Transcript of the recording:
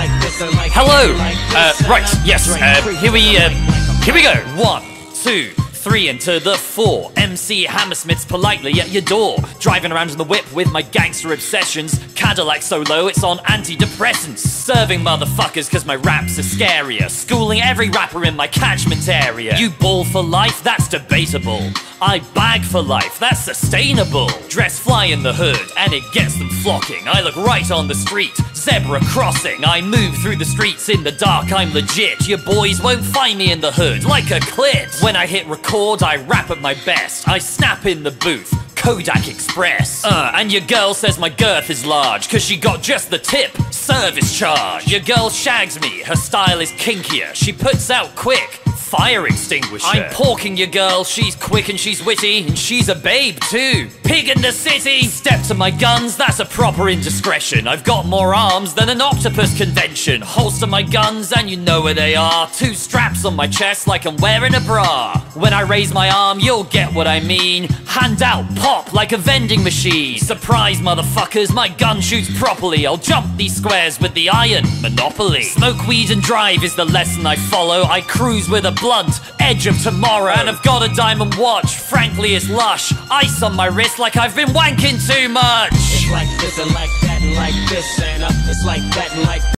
Hello. Uh, right. Yes. Uh, here we. Uh, here we go. One, two, three, and to the four. MC Hammersmith's politely at your door. Driving around in the whip with my gangster obsessions. Cadillac solo, it's on antidepressants. Serving motherfuckers cause my raps are scarier. Schooling every rapper in my catchment area. You ball for life, that's debatable. I bag for life, that's sustainable. Dress fly in the hood, and it gets them flocking. I look right on the street, zebra crossing. I move through the streets in the dark, I'm legit. Your boys won't find me in the hood like a clit. When I hit record, I rap at my best. I snap in the booth. Kodak Express. Uh, and your girl says my girth is large, cause she got just the tip, service charge. Your girl shags me, her style is kinkier, she puts out quick. Fire extinguisher. I'm porking your girl, she's quick and she's witty, and she's a babe too. Pig in the city! Step to my guns, that's a proper indiscretion. I've got more arms than an octopus convention. Holster my guns, and you know where they are. Two straps on my chest like I'm wearing a bra. When I raise my arm, you'll get what I mean. Hand out, pop like a vending machine. Surprise, motherfuckers, my gun shoots properly. I'll jump these squares with the iron monopoly. Smoke weed and drive is the lesson I follow. I cruise with a blunt edge of tomorrow. And I've got a diamond watch, frankly, it's lush. Ice on my wrist like I've been wanking too much. It's like this and like that and like this and uh, it's like that and like